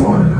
one.